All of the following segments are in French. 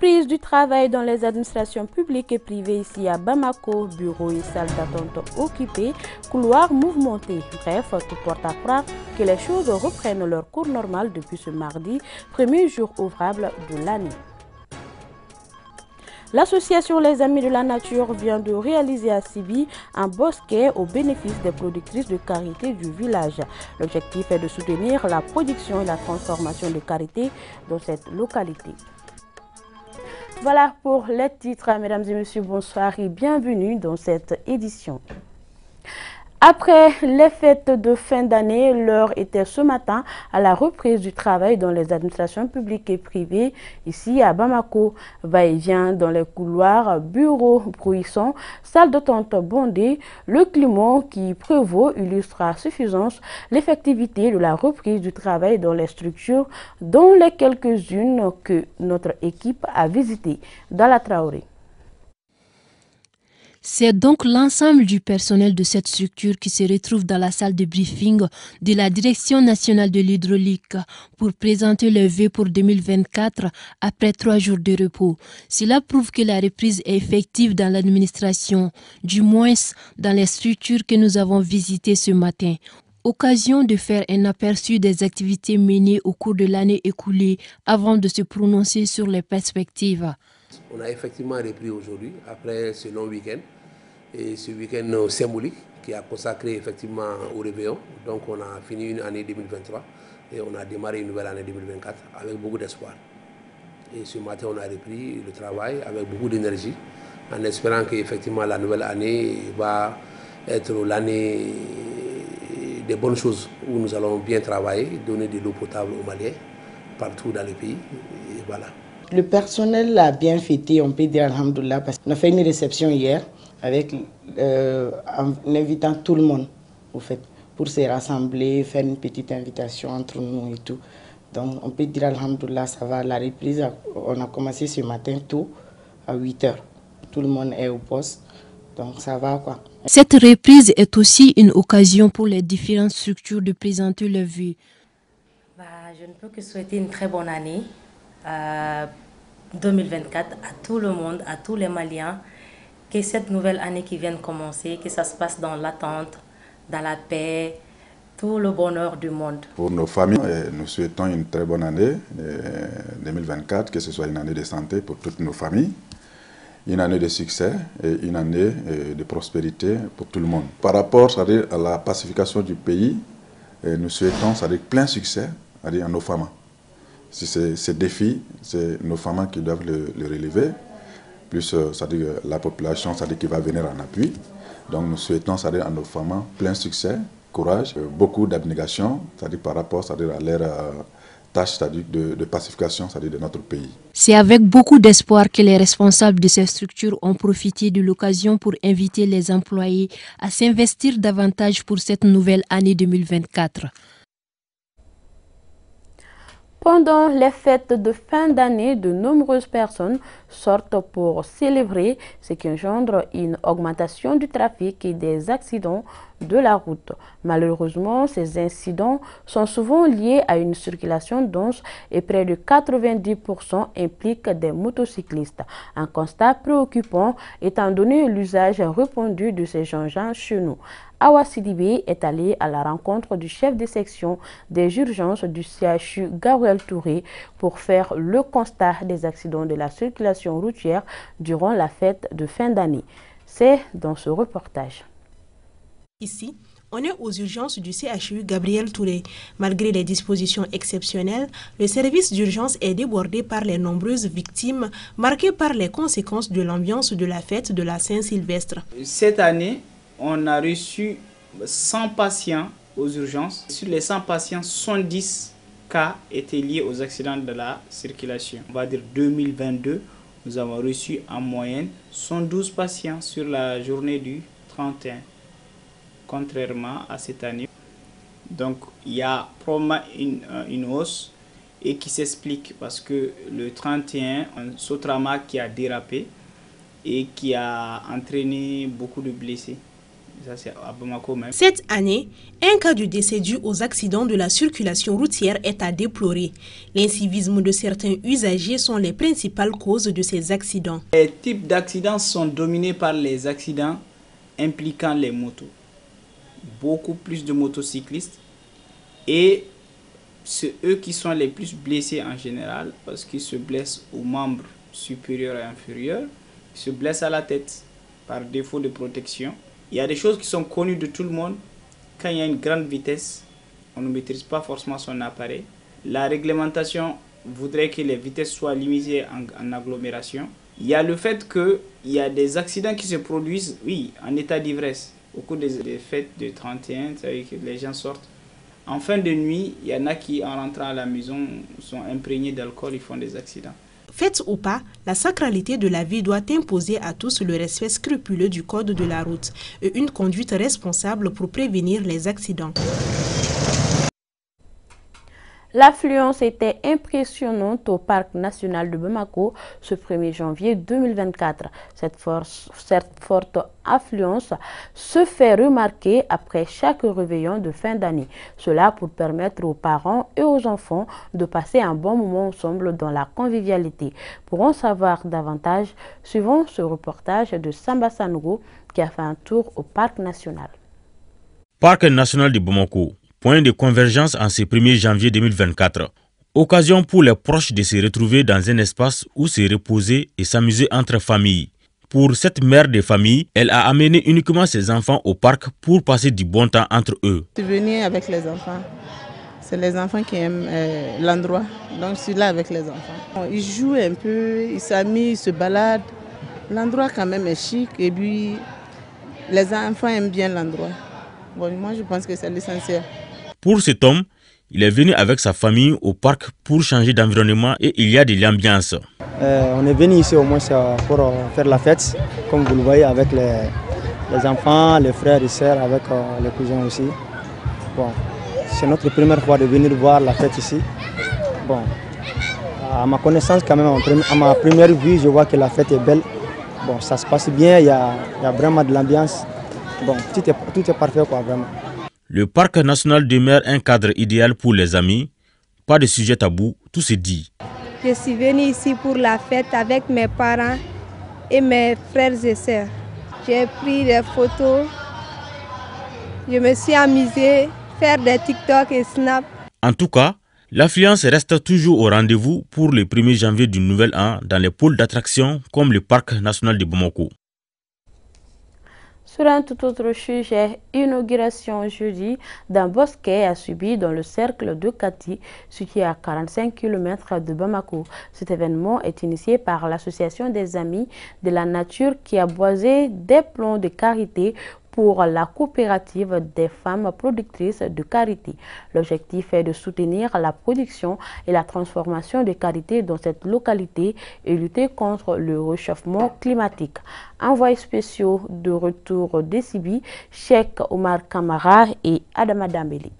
reprise du travail dans les administrations publiques et privées ici à Bamako, bureaux et salles d'attente occupées, couloirs mouvementés. Bref, tout porte à croire que les choses reprennent leur cours normal depuis ce mardi, premier jour ouvrable de l'année. L'association Les Amis de la Nature vient de réaliser à Sibi un bosquet au bénéfice des productrices de karité du village. L'objectif est de soutenir la production et la transformation de karité dans cette localité. Voilà pour les titres, mesdames et messieurs, bonsoir et bienvenue dans cette édition. Après les fêtes de fin d'année, l'heure était ce matin à la reprise du travail dans les administrations publiques et privées. Ici à Bamako, va-et-vient dans les couloirs, bureaux bruissants, salles d'attente bondées. Le climat qui prévaut illustre à suffisance l'effectivité de la reprise du travail dans les structures, dont les quelques-unes que notre équipe a visitées dans la Traoré. C'est donc l'ensemble du personnel de cette structure qui se retrouve dans la salle de briefing de la Direction nationale de l'hydraulique pour présenter le vœu pour 2024 après trois jours de repos. Cela prouve que la reprise est effective dans l'administration, du moins dans les structures que nous avons visitées ce matin. Occasion de faire un aperçu des activités menées au cours de l'année écoulée avant de se prononcer sur les perspectives. On a effectivement repris aujourd'hui, après ce long week-end, et ce week-end symbolique qui a consacré effectivement au réveillon. Donc on a fini une année 2023 et on a démarré une nouvelle année 2024 avec beaucoup d'espoir. Et ce matin, on a repris le travail avec beaucoup d'énergie, en espérant qu'effectivement la nouvelle année va être l'année des bonnes choses, où nous allons bien travailler, donner de l'eau potable aux Maliens, partout dans le pays. Et voilà. Le personnel l'a bien fêté, on peut dire Alhamdoulilah, parce qu'on a fait une réception hier avec, euh, en invitant tout le monde, au fait, pour se rassembler, faire une petite invitation entre nous et tout. Donc on peut dire Alhamdoulilah, ça va. La reprise, on a commencé ce matin tôt, à 8 heures. Tout le monde est au poste, donc ça va quoi. Cette reprise est aussi une occasion pour les différentes structures de présenter leur vue. Bah, je ne peux que souhaiter une très bonne année. Euh, 2024 à tout le monde, à tous les Maliens, que cette nouvelle année qui vient de commencer, que ça se passe dans l'attente, dans la paix, tout le bonheur du monde. Pour nos familles, nous souhaitons une très bonne année 2024, que ce soit une année de santé pour toutes nos familles, une année de succès et une année de prospérité pour tout le monde. Par rapport à la pacification du pays, nous souhaitons plein succès à nos femmes. Si ces défis, c'est nos femmes qui doivent le, le relever, plus ça dit, la population ça dit, qui va venir en appui. Donc nous souhaitons ça dit, à nos femmes plein succès, courage, beaucoup d'abnégation par rapport ça dit, à leur euh, tâche de, de, pacification de notre pays. C'est avec beaucoup d'espoir que les responsables de ces structures ont profité de l'occasion pour inviter les employés à s'investir davantage pour cette nouvelle année 2024. Pendant les fêtes de fin d'année, de nombreuses personnes sortent pour célébrer, ce qui engendre une augmentation du trafic et des accidents de la route. Malheureusement, ces incidents sont souvent liés à une circulation dense et près de 90% impliquent des motocyclistes. Un constat préoccupant étant donné l'usage répandu de ces engins chez nous. Awa Sidibé est allé à la rencontre du chef de section des urgences du CHU Gabriel Touré pour faire le constat des accidents de la circulation routière durant la fête de fin d'année. C'est dans ce reportage. Ici, on est aux urgences du CHU Gabriel Touré. Malgré les dispositions exceptionnelles, le service d'urgence est débordé par les nombreuses victimes marquées par les conséquences de l'ambiance de la fête de la Saint-Sylvestre. Cette année, on a reçu 100 patients aux urgences. Sur les 100 patients, 110 cas étaient liés aux accidents de la circulation. On va dire 2022, nous avons reçu en moyenne 112 patients sur la journée du 31, contrairement à cette année. Donc il y a probablement une, une hausse et qui s'explique parce que le 31, un Sotrama qui a dérapé et qui a entraîné beaucoup de blessés. Ça, c'est à Bamako même. Cette année, un cas de décès dû aux accidents de la circulation routière est à déplorer. L'incivisme de certains usagers sont les principales causes de ces accidents. Les types d'accidents sont dominés par les accidents impliquant les motos. Beaucoup plus de motocyclistes et c'est eux qui sont les plus blessés en général parce qu'ils se blessent aux membres supérieurs et inférieurs, ils se blessent à la tête par défaut de protection. Il y a des choses qui sont connues de tout le monde. Quand il y a une grande vitesse, on ne maîtrise pas forcément son appareil. La réglementation voudrait que les vitesses soient limitées en, agglomération. Il y a le fait qu'il y a des accidents qui se produisent, oui, en état d'ivresse. Au cours des, fêtes de 31, ça veut dire que les gens sortent en fin de nuit, il y en a qui, en rentrant à la maison, sont imprégnés d'alcool et font des accidents. Faites ou pas, la sacralité de la vie doit imposer à tous le respect scrupuleux du code de la route et une conduite responsable pour prévenir les accidents. L'affluence était impressionnante au parc national de Bamako ce 1er janvier 2024. Cette, forte affluence se fait remarquer après chaque réveillon de fin d'année. Cela pour permettre aux parents et aux enfants de passer un bon moment ensemble dans la convivialité. Pour en savoir davantage, suivons ce reportage de Samba Sanogo qui a fait un tour au parc national. Parc national de Bamako point de convergence en ce 1er janvier 2024. Occasion pour les proches de se retrouver dans un espace où se reposer et s'amuser entre familles. Pour cette mère de famille, elle a amené uniquement ses enfants au parc pour passer du bon temps entre eux. Je suis avec les enfants. C'est les enfants qui aiment euh, l'endroit. Donc je suis là avec les enfants. Ils jouent un peu, ils s'amusent, ils se baladent. L'endroit quand même est chic et puis les enfants aiment bien l'endroit. Bon, moi je pense que c'est l'essentiel. Pour cet homme, il est venu avec sa famille au parc pour changer d'environnement et il y a de l'ambiance. Euh, on est venu ici au moins pour euh, faire la fête, comme vous le voyez, avec les, enfants, les frères et sœurs, avec euh, les cousins aussi. Bon, c'est notre première fois de venir voir la fête ici. Bon, à ma connaissance, quand même, à ma première vue, je vois que la fête est belle. Bon, ça se passe bien, il y a, il y a vraiment de l'ambiance. Bon, tout est, tout est parfait, quoi, vraiment. Le parc national demeure un cadre idéal pour les amis. Pas de sujet tabou, tout se dit. Je suis venue ici pour la fête avec mes parents et mes frères et sœurs. J'ai pris des photos. Je me suis amusée faire des TikTok et Snap. En tout cas, l'affluence reste toujours au rendez-vous pour le 1er janvier du nouvel an dans les pôles d'attraction comme le parc national de Bamako. Sur un tout autre sujet, inauguration jeudi d'un bosquet a subi dans le cercle de Kati, situé à 45 km de Bamako. Cet événement est initié par l'Association des Amis de la Nature qui a boisé des plans de carité pour la coopérative des femmes productrices de karité. L'objectif est de soutenir la production et la transformation de karité dans cette localité et lutter contre le réchauffement climatique. Envoyés spéciaux de retour des Sibi, Cheikh Omar Kamara et Adama Dambeli.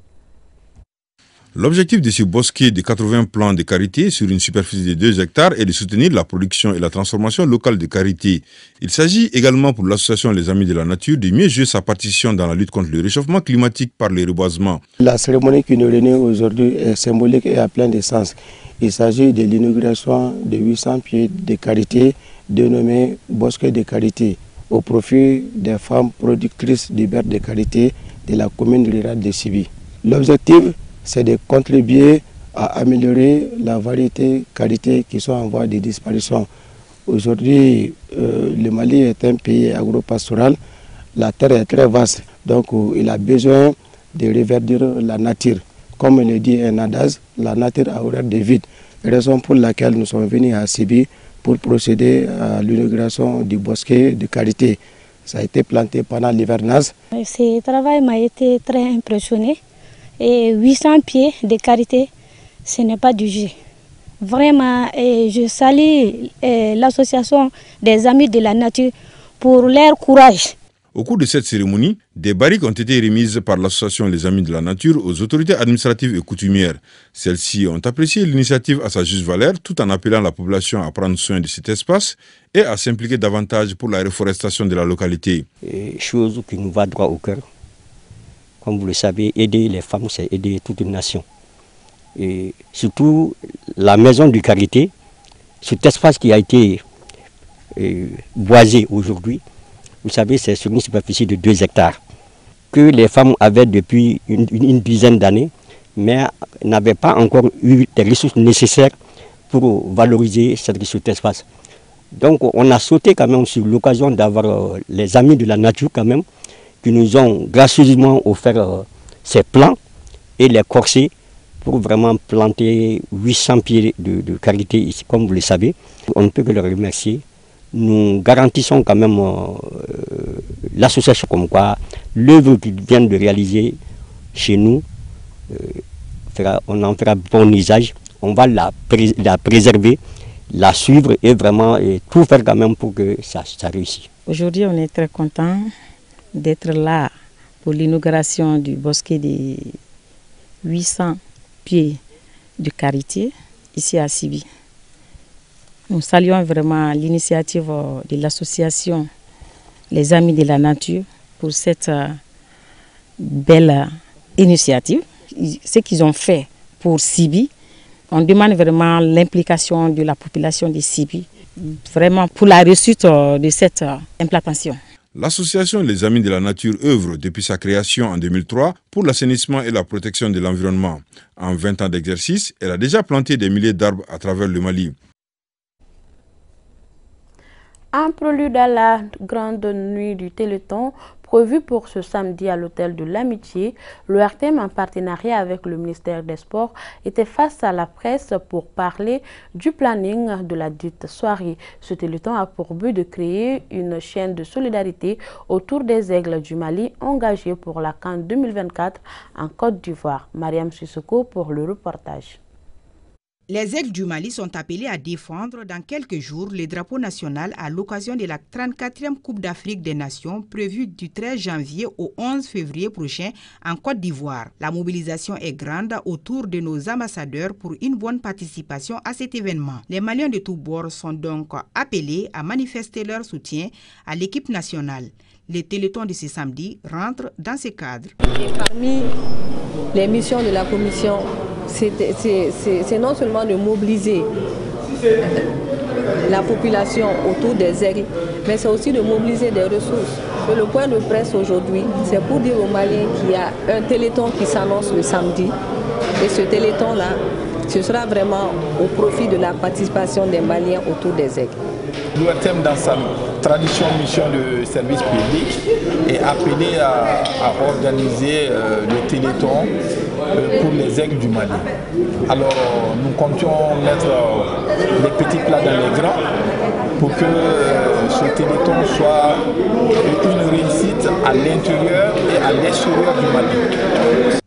L'objectif de ce bosquet de 80 plants de karité sur une superficie de 2 hectares est de soutenir la production et la transformation locale de karité. Il s'agit également pour l'association Les Amis de la Nature de mieux jouer sa partition dans la lutte contre le réchauffement climatique par le reboisement. La cérémonie qui nous réunit aujourd'hui est symbolique et a plein de sens. Il s'agit de l'inauguration de 800 pieds de karité dénommé Bosquet de karité au profit des femmes productrices d'hiver de karité de la commune rurale de Sibi. L'objectif c'est de contribuer à améliorer la variété qualité qui sont en voie de disparition. Aujourd'hui, euh, le Mali est un pays agro-pastoral. La terre est très vaste, donc euh, il a besoin de reverdir la nature. Comme le dit un adage, la nature a horreur de vide. Raison pour laquelle nous sommes venus à Sibi pour procéder à l'inauguration du bosquet de qualité. Ça a été planté pendant l'hivernage. Ce travail m'a été très impressionné et 800 pieds de karité, ce n'est pas du jeu. Vraiment, et je salue l'association des amis de la nature pour leur courage. Au cours de cette cérémonie, des barriques ont été remises par l'association Les Amis de la Nature aux autorités administratives et coutumières. Celles-ci ont apprécié l'initiative à sa juste valeur tout en appelant la population à prendre soin de cet espace et à s'impliquer davantage pour la reforestation de la localité. chose qui nous va droit au cœur. Comme vous le savez, aider les femmes, c'est aider toute une nation. Et surtout la maison du Carité, cet espace qui a été euh, boisé aujourd'hui, vous savez, c'est sur une superficie de 2 hectares, que les femmes avaient depuis une, dizaine d'années, mais n'avaient pas encore eu les ressources nécessaires pour valoriser cette, cet espace. Donc on a sauté quand même sur l'occasion d'avoir euh, les amis de la nature quand même, qui nous ont gracieusement offert euh, ces plans et les corsets pour vraiment planter 800 pieds de, de ici, comme vous le savez. On ne peut que le remercier. Nous garantissons quand même euh, l'association comme quoi l'œuvre qu'ils viennent de réaliser chez nous, euh, on en fera bon usage. On va la, préserver, la suivre et vraiment tout faire quand même pour que ça, ça réussisse. Aujourd'hui, on est très content d'être là pour l'inauguration du bosquet des 800 pieds de carité ici à Sibi. Nous saluons vraiment l'initiative de l'association Les Amis de la Nature pour cette euh, belle euh, initiative. Ce qu'ils ont fait pour Sibi, on demande vraiment l'implication de la population de Sibi, vraiment pour la réussite euh, de cette implantation. L'association Les Amis de la Nature œuvre depuis sa création en 2003 pour l'assainissement et la protection de l'environnement. En 20 ans d'exercice, elle a déjà planté des milliers d'arbres à travers le Mali. Un prélude à la grande nuit du Téléthon prévu pour ce samedi à l'hôtel de l'Amitié, le RTM en partenariat avec le ministère des Sports était face à la presse pour parler du planning de la dite soirée. Ce Téléthon a pour but de créer une chaîne de solidarité autour des aigles du Mali engagés pour la CAN 2024 en Côte d'Ivoire. Mariam Sissoko pour le reportage. Les aigles du Mali sont appelés à défendre dans quelques jours le drapeau national à l'occasion de la 34e Coupe d'Afrique des Nations prévue du 13 janvier au 11 février prochain en Côte d'Ivoire. La mobilisation est grande autour de nos ambassadeurs pour une bonne participation à cet événement. Les Maliens de tous bords sont donc appelés à manifester leur soutien à l'équipe nationale. Les télétons de ce samedi rentrent dans ce cadre. parmi les missions de la commission c'est non seulement de mobiliser la population autour des aigles, mais c'est aussi de mobiliser des ressources. le point de presse aujourd'hui, c'est pour dire aux Maliens qu'il y a un téléthon qui s'annonce le samedi. Et ce téléthon-là, ce sera vraiment au profit de la participation des Maliens autour des aigles. L'URTM, dans sa tradition mission de service public, est appelé à, organiser euh, le téléthon pour les aigles du Mali. Alors nous comptions mettre euh, les petits plats dans les grands pour que ce téléthon soit une réussite à l'intérieur et à l'extérieur du Mali.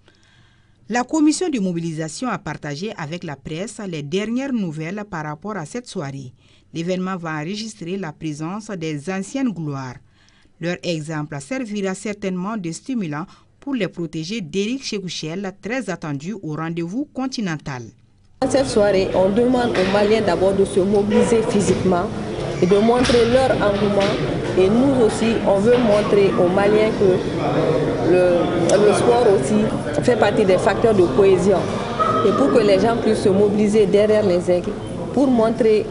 La commission de mobilisation a partagé avec la presse les dernières nouvelles par rapport à cette soirée. L'événement va enregistrer la présence des anciennes gloires. Leur exemple servira certainement de stimulant pour les protéger d'Éric Chekouchel, très attendu au rendez-vous continental. Cette soirée, on demande aux Maliens d'abord de se mobiliser physiquement et de montrer leur engouement. Et nous aussi, on veut montrer aux Maliens que le, sport aussi fait partie des facteurs de cohésion. Et pour que les gens puissent se mobiliser derrière les aigles, pour montrer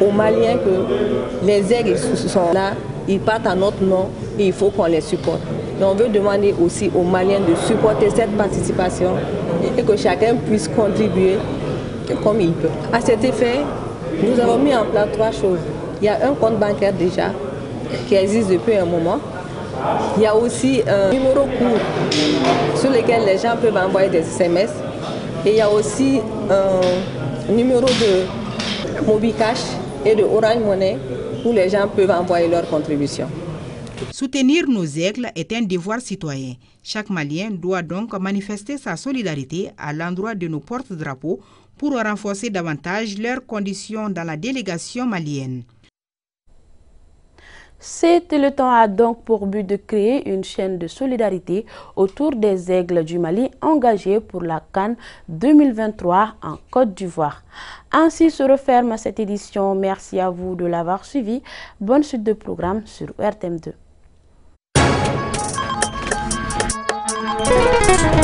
aux Maliens que les aigles sont là, ils partent à notre nom et il faut qu'on les supporte. Et on veut demander aussi aux Maliens de supporter cette participation et que chacun puisse contribuer comme il peut. À cet effet, nous avons mis en place trois choses. Il y a un compte bancaire déjà qui existe depuis un moment. Il y a aussi un numéro court sur lequel les gens peuvent envoyer des SMS. Et il y a aussi un numéro de MobiCash et de Orange Money où les gens peuvent envoyer leurs contributions. Soutenir nos aigles est un devoir citoyen. Chaque Malien doit donc manifester sa solidarité à l'endroit de nos porte-drapeaux pour renforcer davantage leurs conditions dans la délégation malienne. C'était le temps a donc pour but de créer une chaîne de solidarité autour des aigles du Mali engagés pour la Cannes 2023 en Côte d'Ivoire. Ainsi se referme cette édition. Merci à vous de l'avoir suivi. Bonne suite de programme sur RTM2. Thank you.